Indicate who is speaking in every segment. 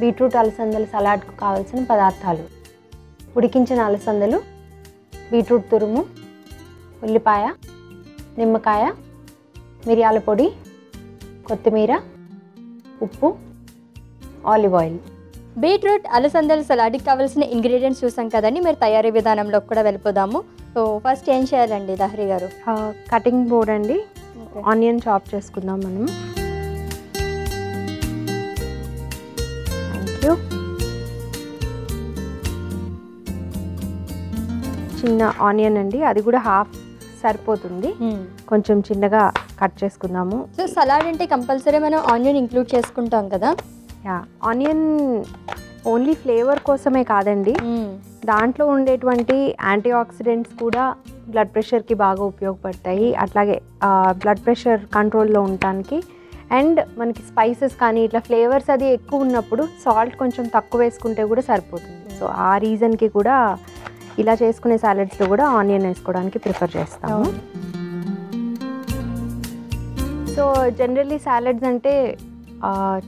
Speaker 1: Beetroot అలసందలు సలాడ్కు కావాల్సిన పదార్థాలు. ఉడికించిన అలసందలు బీట్రూట్ తురుము ఉల్లిపాయ నిమ్మకాయ మిరియాల పొడి కొత్తిమీర ఉప్పు ఆలివ్ ఆయిల్.
Speaker 2: బీట్రూట్ అలసందలు సలాడ్కి కావాల్సిన ఇంగ్రీడియంట్స్ చూసాం కదండి. మీరు తయారీ విధానంలోకి కూడా వెళ్ళిపోదాము. సో ఫస్ట్ ఏం చేయాలండి దహరి గారు?
Speaker 1: కటింగ్ బోర్డ్ అండి. ఆనియన్ చాప్ చేసుకుందాం మనం. యూ చిన్న ఆనియన్ అండి అది కూడా హాఫ్ సరిపోతుంది. కొంచెం చిన్నగా కట్ చేసుకుందాము.
Speaker 2: సో సలాడ్ అంటే కంపల్సరీ మనం ఆనియన్ ఇంక్లూడ్ చేసుకుంటాం కదా?
Speaker 1: యా ఆనియన్ ఓన్లీ ఫ్లేవర్ కోసమే కాదండి. దాంట్లో ఉండేటువంటి యాంటీ ఆక్సిడెంట్స్ కూడా బ్లడ్ ప్రెషర్కి బాగా ఉపయోగపడతాయి. అట్లాగే బ్లడ్ ప్రెషర్ కంట్రోల్లో ఉండటానికి అండ్ మనకి స్పైసెస్ కానీ ఇట్లా ఫ్లేవర్స్ అది ఎక్కువ ఉన్నప్పుడు సాల్ట్ కొంచెం తక్కువ వేసుకుంటే కూడా సరిపోతుంది. సో ఆ రీజన్కి కూడా ఇలా చేసుకునే సాలెడ్స్లో కూడా ఆనియన్ వేసుకోవడానికి ప్రిఫర్ చేస్తాము. సో జనరల్లీ సాలెడ్స్ అంటే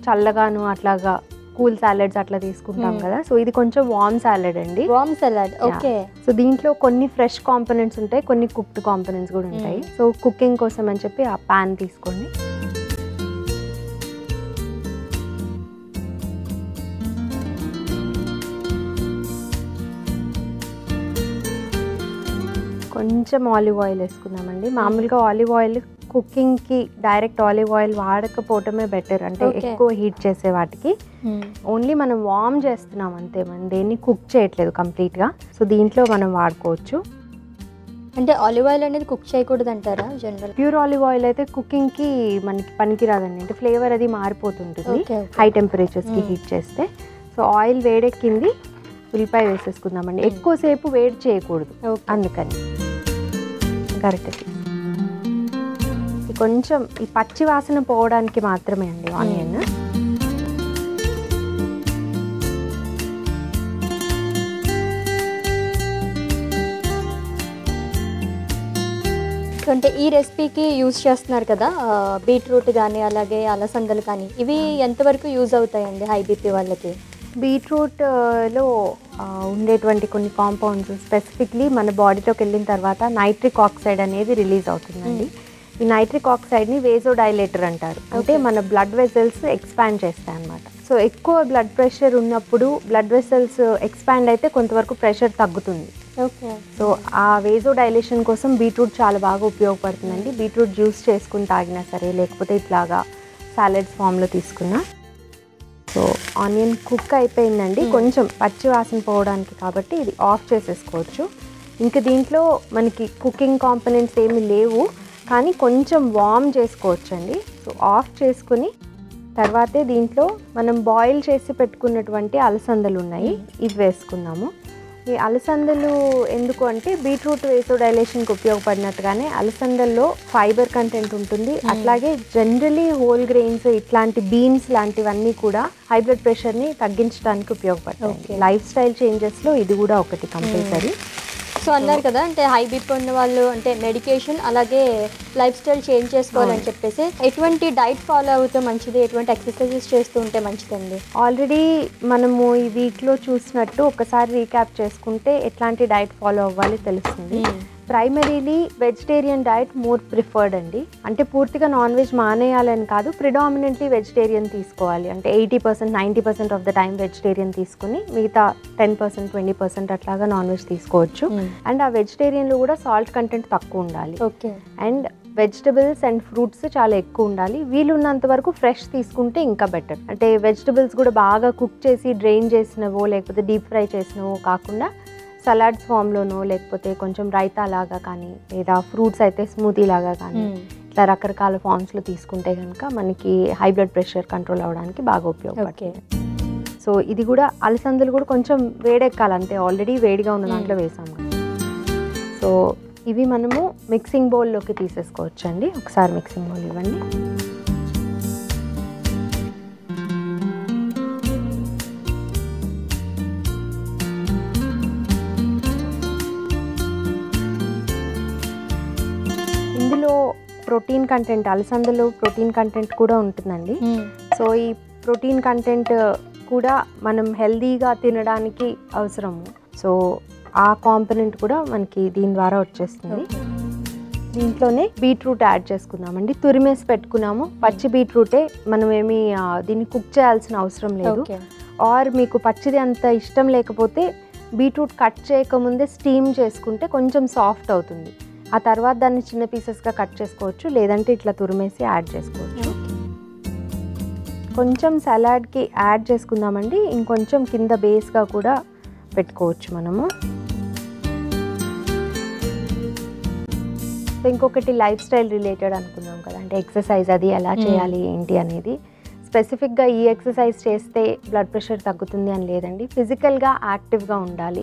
Speaker 1: చల్లగాను అట్లాగా కూల్ సాలెడ్స్ అట్లా తీసుకుంటాం. కదా. సో ఇది కొంచెం వామ్ సాలెడ్ అండి.
Speaker 2: వామ్ సలాడ్ ఓకే.
Speaker 1: సో దీంట్లో కొన్ని ఫ్రెష్ కాంపోనెంట్స్ ఉంటాయి కొన్ని కుక్డ్ కాంపోనెంట్స్ కూడా ఉంటాయి. సో కుకింగ్ కోసం అని చెప్పి ఆ పాన్ తీసుకోండి. కొంచెం ఆలివ్ ఆయిల్ వేసుకుందామండి. మామూలుగా ఆలివ్ ఆయిల్ కుకింగ్కి డైరెక్ట్ ఆలివ్ ఆయిల్ వాడకపోవటమే బెటర్. అంటే. ఎక్కువ హీట్ చేసే వాటికి. ఓన్లీ మనం వార్మ్ చేస్తున్నాం అంతే మనం దేన్ని కుక్ చేయట్లేదు కంప్లీట్గా. సో దీంట్లో మనం వాడుకోవచ్చు.
Speaker 2: అంటే ఆలివ్ ఆయిల్ అనేది కుక్ చేయకూడదు అంటారా జనరల్?
Speaker 1: ప్యూర్ ఆలివ్ ఆయిల్ అయితే కుకింగ్కి మనకి పనికిరాదండి. అంటే ఫ్లేవర్ అది మారిపోతుంటుంది. హై టెంపరేచర్స్కి
Speaker 2: Mm.
Speaker 1: హీట్ చేస్తే. సో ఆయిల్ వేడెక్కింది ఉల్లిపాయ వేసేసుకుందామండి. ఎక్కువసేపు వేడి చేయకూడదు. అందుకని. కరెక్ట్ కొంచెం ఈ పచ్చి వాసన పోవడానికి మాత్రమే అండి ఆనియన్.
Speaker 2: అంటే ఈ రెసిపీకి యూజ్ చేస్తున్నారు కదా బీట్రూట్ కానీ అలాగే అలసందలు కానీ ఇవి ఎంతవరకు యూజ్ అవుతాయండి హై బీపీ వాళ్ళకి?
Speaker 1: బీట్రూట్ ఆ, లో ఆ, ఉండేటువంటి కొన్ని కాంపౌండ్స్ స్పెసిఫిక్లీ మన బాడీలోకి వెళ్ళిన తర్వాత నైట్రిక్ ఆక్సైడ్ అనేది రిలీజ్ అవుతుందండి. ఈ నైట్రిక్ ఆక్సైడ్ని వేజో డైలేటర్ అంటారు అంటే. మన బ్లడ్ వెసల్స్ ఎక్స్పాండ్ చేస్తాయి అన్నమాట సో ఎక్కువ బ్లడ్ ప్రెషర్ ఉన్నప్పుడు బ్లడ్ వెసల్స్ ఎక్స్పాండ్ అయితే కొంతవరకు ప్రెషర్ తగ్గుతుంది.
Speaker 2: ఓకే.
Speaker 1: సో ఆ వేజో డైలేషన్ కోసం బీట్రూట్ చాలా బాగా ఉపయోగపడుతుందండి. బీట్రూట్ జ్యూస్ చేసుకుని తాగినా సరే లేకపోతే ఇట్లాగా సాలెడ్స్ ఫామ్లో తీసుకున్నా. సో ఆనియన్ కుక్ అయిపోయిందండి. కొంచెం పచ్చి వాసన పోవడానికి కాబట్టి ఇది ఆఫ్ చేసేసుకోవచ్చు. ఇంకా దీంట్లో మనకి కుకింగ్ కాంపనెంట్స్ ఏమి లేవు కానీ కొంచెం వార్మ్ చేసుకోవచ్చండి. సో ఆఫ్ చేసుకుని తర్వాతే దీంట్లో మనం బాయిల్ చేసి పెట్టుకున్నటువంటి అలసందలు ఉన్నాయి. ఇవి వేసుకుందాము. ఈ అలసందలు ఎందుకు అంటే బీట్రూట్ వేసో డైలేషన్కి ఉపయోగపడినట్టుగానే అలసందల్లో ఫైబర్ కంటెంట్ ఉంటుంది. అట్లాగే జనరలీ హోల్ గ్రెయిన్స్ ఇట్లాంటి బీన్స్ లాంటివన్నీ కూడా హై బ్లడ్ ప్రెషర్ని తగ్గించడానికి. ఉపయోగపడతాయి. లైఫ్ స్టైల్ చేంజెస్లో ఇది కూడా ఒకటి కంపల్సరీ.
Speaker 2: సో అన్నారు కదా అంటే హై బీపీ ఉన్న వాళ్ళు అంటే మెడికేషన్ అలాగే లైఫ్ స్టైల్ చేంజ్ చేసుకోవాలని చెప్పేసి ఎటువంటి డైట్ ఫాలో అవుతే మంచిది? ఎటువంటి ఎక్సర్సైజెస్ చేస్తూ ఉంటే మంచిదండి?
Speaker 1: ఆల్రెడీ మనము ఈ వీక్లో చూసినట్టు ఒకసారి రీక్యాప్ చేసుకుంటే ఎట్లాంటి డైట్ ఫాలో అవ్వాలి తెలుస్తుంది. Primarily vegetarian diet more preferred అండి. అంటే పూర్తిగా నాన్ వెజ్ మానేయాలని కాదు ప్రిడామినెంట్లీ వెజిటేరియన్ తీసుకోవాలి. అంటే eighty percent ninety percent of the time vegetarian తీసుకుని మిగతా టెన్ పర్సెంట్ ట్వంటీ పర్సెంట్ అట్లాగా నాన్ వెజ్ తీసుకోవచ్చు అండ్ ఆ వెజిటేరియన్లో కూడా సాల్ట్ కంటెంట్ తక్కువ ఉండాలి.
Speaker 2: Okay.
Speaker 1: And vegetables and fruits చాలా ఎక్కువ ఉండాలి. వీలున్నంత వరకు ఫ్రెష్ తీసుకుంటే ఇంకా బెటర్. అంటే వెజిటబుల్స్ కూడా బాగా కుక్ చేసి డ్రైన్ చేసినవో లేకపోతే డీప్ ఫ్రై చేసినవో కాకుండా సలాడ్స్ ఫామ్లోనో లేకపోతే కొంచెం రైతా లాగా కానీ లేదా ఫ్రూట్స్ అయితే స్మూతీ లాగా కానీ ఇట్లా రకరకాల ఫామ్స్లో తీసుకుంటే కనుక మనకి హై బ్లడ్ ప్రెషర్ కంట్రోల్ అవ్వడానికి బాగా ఉపయోగపడుతుంది. సో ఇది కూడా అలసందలు కూడా కొంచెం వేడెక్కాలి అంతే ఆల్రెడీ వేడిగా ఉన్న దాంట్లో వేసాం కదా. సో ఇవి మనము మిక్సింగ్ బౌల్లోకి తీసేసుకోవచ్చు అండి ఒకసారి మిక్సింగ్ బౌల్ ఇవ్వండి. ప్రోటీన్ కంటెంట్ అలసందలో ప్రోటీన్ కంటెంట్ కూడా ఉంటుందండి. సో ఈ ప్రోటీన్ కంటెంట్ కూడా మనం హెల్దీగా తినడానికి అవసరము. సో ఆ కాంపనెంట్ కూడా మనకి దీని ద్వారా వచ్చేస్తుంది. దీంట్లోనే బీట్రూట్ యాడ్ చేసుకుందామండి. తురిమేసి పెట్టుకున్నాము. పచ్చి బీట్రూటే మనం ఏమి దీన్ని కుక్ చేయాల్సిన అవసరం లేదు. ఆర్ మీకు పచ్చిది అంత ఇష్టం లేకపోతే బీట్రూట్ కట్ చేయకముందే స్టీమ్ చేసుకుంటే కొంచెం సాఫ్ట్ అవుతుంది. ఆ తర్వాత దాన్ని చిన్న పీసెస్గా కట్ చేసుకోవచ్చు లేదంటే ఇట్లా తురిమేసి యాడ్ చేసుకోవచ్చు. కొంచెం సలాడ్కి యాడ్ చేసుకుందామండి. ఇంకొంచెం కింద బేస్గా కూడా పెట్టుకోవచ్చు మనము. ఇంకొకటి లైఫ్ స్టైల్ రిలేటెడ్ అనుకుందాం కదా అంటే ఎక్సర్సైజ్ అది ఎలా. చేయాలి ఏంటి అనేది. స్పెసిఫిక్గా ఈ ఎక్సర్సైజ్ చేస్తే బ్లడ్ ప్రెషర్ తగ్గుతుంది అని లేదండి. ఫిజికల్గా యాక్టివ్గా ఉండాలి.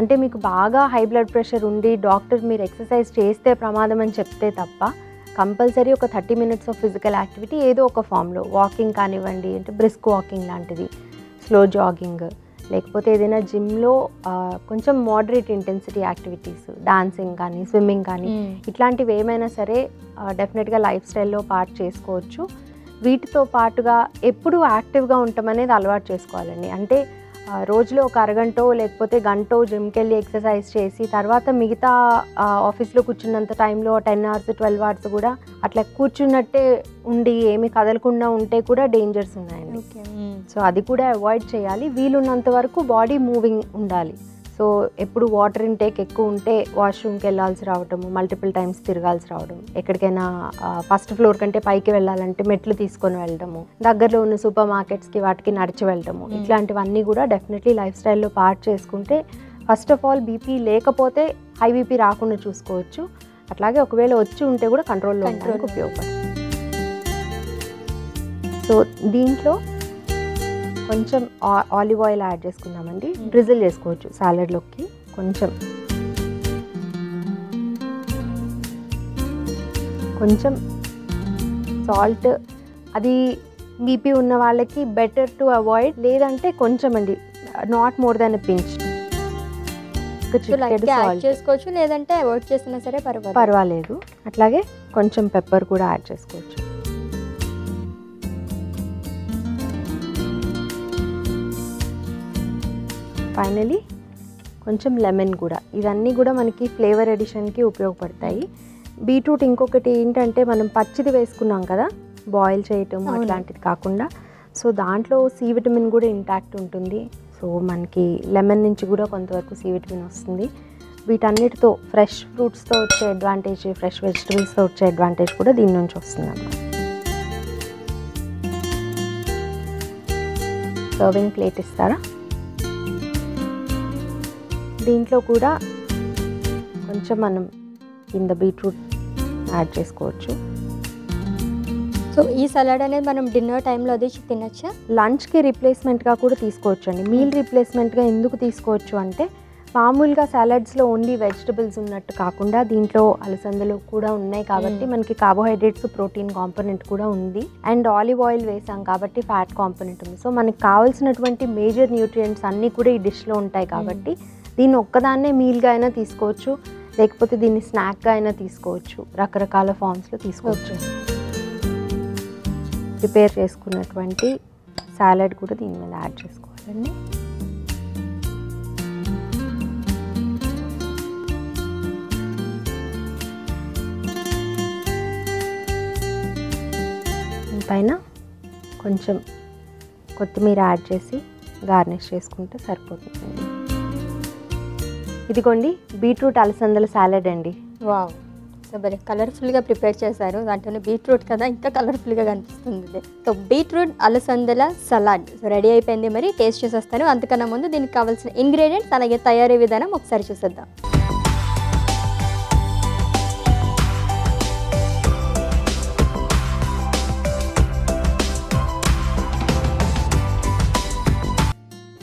Speaker 1: అంటే మీకు బాగా హై బ్లడ్ ప్రెషర్ ఉండి డాక్టర్ మీరు ఎక్సర్సైజ్ చేస్తే ప్రమాదం అని చెప్తే తప్ప కంపల్సరీ ఒక thirty minutes of physical activity ఏదో ఒక ఫామ్లో. వాకింగ్ కానివ్వండి అంటే బ్రిస్క్ వాకింగ్ లాంటిది స్లో జాగింగ్ లేకపోతే ఏదైనా జిమ్లో కొంచెం మోడరేట్ ఇంటెన్సిటీ యాక్టివిటీస్ డాన్సింగ్ కానీ స్విమ్మింగ్ కానీ ఇట్లాంటివి ఏమైనా సరే డెఫినెట్గా లైఫ్ స్టైల్లో పార్ట్ చేసుకోవచ్చు. వీటితో పాటుగా ఎప్పుడు యాక్టివ్గా ఉండటం అనేది అలవాటు చేసుకోవాలండి. అంటే రోజులో ఒక అరగంటో లేకపోతే గంటో జిమ్కి వెళ్ళి ఎక్సర్సైజ్ చేసి తర్వాత మిగతా ఆఫీస్లో కూర్చున్నంత టైంలో టెన్ అవర్స్ ట్వెల్వ్ అవర్స్ కూడా అట్లా కూర్చున్నట్టే ఉండి ఏమి కదలకుండా ఉంటే కూడా డేంజర్స్ ఉన్నాయండి. సో అది కూడా అవాయిడ్ చేయాలి. వీలున్నంత వరకు బాడీ మూవింగ్ ఉండాలి. సో ఎప్పుడు వాటర్ ఇంటేక్ ఎక్కువ ఉంటే వాష్రూమ్కి వెళ్ళాల్సి రావటము మల్టిపుల్ టైమ్స్ తిరగాల్సి రావడం ఎక్కడికైనా ఫస్ట్ ఫ్లోర్ కంటే పైకి వెళ్ళాలంటే మెట్లు తీసుకొని వెళ్ళడము దగ్గరలో ఉన్న సూపర్ మార్కెట్స్కి వాటికి నడిచి వెళ్ళడము. ఇట్లాంటివన్నీ కూడా డెఫినెట్లీ లైఫ్ స్టైల్లో పార్ట్ చేసుకుంటే ఫస్ట్ ఆఫ్ ఆల్ బీపీ లేకపోతే హై బీపీ రాకుండా చూసుకోవచ్చు అట్లాగే ఒకవేళ వచ్చి ఉంటే కూడా కంట్రోల్లో ఉండడానికి. ఉపయోగపడుతుంది సో దీంట్లో కొంచెం ఆలివ్ ఆయిల్ యాడ్ చేసుకుందామండి. డ్రిజిల్ చేసుకోవచ్చు సాలెడ్లోకి కొంచెం. కొంచెం సాల్ట్ అది బీపీ ఉన్న వాళ్ళకి బెటర్ టు అవాయిడ్ లేదంటే కొంచెం అండి నాట్ మోర్ దాన్ పించ్
Speaker 2: చేసుకోవచ్చు లేదంటే అవాయిడ్ చేసినా సరే పర్వాలేదు.
Speaker 1: పర్వాలేదు. అట్లాగే కొంచెం పెప్పర్ కూడా యాడ్ చేసుకోవచ్చు. ఫైనలీ కొంచెం లెమన్ కూడా. ఇవన్నీ కూడా మనకి ఫ్లేవర్ ఎడిషన్కి ఉపయోగపడతాయి. బీట్రూట్ ఇంకొకటి ఏంటంటే మనం పచ్చిది వేసుకున్నాం కదా బాయిల్ చేయటం. అట్లాంటిది కాకుండా. సో దాంట్లో సి విటమిన్ కూడా ఇంటాక్ట్ ఉంటుంది. సో మనకి లెమన్ నుంచి కూడా కొంతవరకు సి విటమిన్ వస్తుంది. వీటన్నిటితో ఫ్రెష్ ఫ్రూట్స్తో వచ్చే అడ్వాంటేజ్ ఫ్రెష్ వెజిటబుల్స్తో వచ్చే అడ్వాంటేజ్ కూడా దీని నుంచి వస్తుంది సర్వింగ్ ప్లేట్ ఇస్తారా? దీంట్లో కూడా కొంచెం మనం కింద బీట్రూట్ యాడ్ చేసుకోవచ్చు.
Speaker 2: సో ఈ సలాడ్ అనేది మనం డిన్నర్ టైంలో అది తినచ్చా?
Speaker 1: లంచ్కి రీప్లేస్మెంట్గా కూడా తీసుకోవచ్చు అండి మీల్ రీప్లేస్మెంట్గా ఎందుకు తీసుకోవచ్చు అంటే మామూలుగా సాలడ్స్లో ఓన్లీ వెజిటబుల్స్ ఉన్నట్టు కాకుండా దీంట్లో అలసందలు కూడా ఉన్నాయి కాబట్టి
Speaker 2: Mm.
Speaker 1: మనకి కార్బోహైడ్రేట్స్ ప్రోటీన్ కాంపోనెంట్ కూడా ఉంది. అండ్ ఆలివ్ ఆయిల్ వేసాం కాబట్టి ఫ్యాట్ కాంపోనెంట్ ఉంది. సో మనకి కావాల్సినటువంటి మేజర్ న్యూట్రియంట్స్ అన్నీ కూడా ఈ డిష్లో ఉంటాయి కాబట్టి దీన్ని ఒక్కదాన్నే మీల్గా అయినా తీసుకోవచ్చు లేకపోతే దీన్ని స్నాక్గా అయినా తీసుకోవచ్చు రకరకాల ఫామ్స్లో తీసుకోవచ్చు. ప్రిపేర్ చేసుకున్నటువంటి సాలడ్ కూడా దీని మీద యాడ్ చేసుకోవాలండి. పైన కొంచెం కొత్తిమీర యాడ్ చేసి గార్నిష్ చేసుకుంటే సరిపోతుంది. ఇదిగోండి బీట్రూట్ అలసందల సాలడ్ అండి.
Speaker 2: వావ్ సో కలర్ఫుల్గా ప్రిపేర్ చేశారు. దాంట్లోనే బీట్రూట్ కదా ఇంకా కలర్ఫుల్గా కనిపిస్తుంది సో బీట్రూట్ అలసందల సలాడ్ సో రెడీ అయిపోయింది మరి టేస్ట్ చేసేస్తాను. అంతకన్నా ముందు దీనికి కావాల్సిన ఇంగ్రీడియంట్స్ అలాగే తయారీ విధానం ఒకసారి చూసేద్దాం.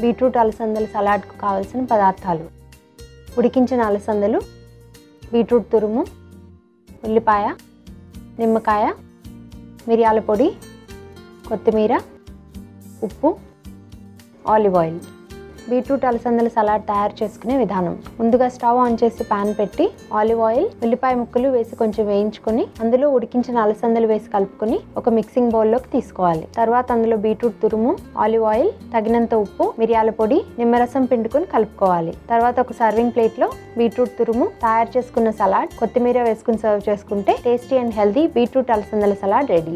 Speaker 1: బీట్రూట్ అలసందల సలాడ్కు కావాల్సిన పదార్థాలు. ఉడికించిన అలసందలు బీట్రూట్ తురుము ఉల్లిపాయ నిమ్మకాయ మిరియాల పొడి కొత్తిమీర ఉప్పు ఆలివ్ ఆయిల్. బీట్రూట్ అలసందల సలాడ్ తయారు చేసుకునే విధానం. ముందుగా స్టవ్ ఆన్ చేసి పాన్ పెట్టి ఆలివ్ ఆయిల్ ఉల్లిపాయ ముక్కలు వేసి కొంచెం వేయించుకొని అందులో ఉడికించిన అలసందలు వేసి కలుపుకొని ఒక మిక్సింగ్ బౌల్లోకి తీసుకోవాలి. తర్వాత అందులో బీట్రూట్ తురుము ఆలివ్ ఆయిల్ తగినంత ఉప్పు మిరియాల పొడి నిమ్మరసం పిండుకొని కలుపుకోవాలి. తర్వాత ఒక సర్వింగ్ ప్లేట్లో బీట్రూట్ తురుము తయారు చేసుకున్న సలాడ్ కొత్తిమీర వేసుకుని సర్వ్ చేసుకుంటే టేస్టీ అండ్ హెల్దీ బీట్రూట్ అలసందల సలాడ్ రెడీ.